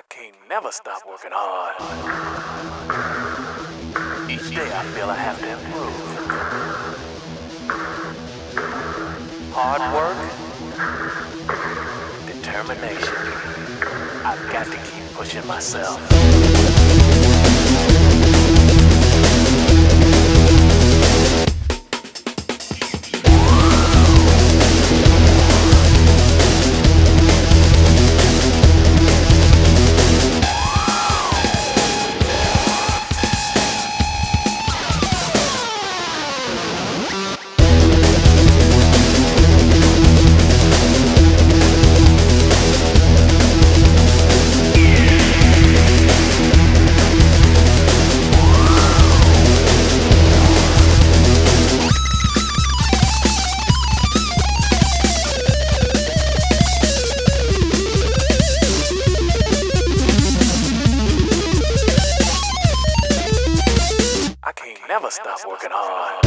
I can't never stop working hard. Each day I feel I have to improve. Hard work, determination. I've got to keep pushing myself. Stop working hard.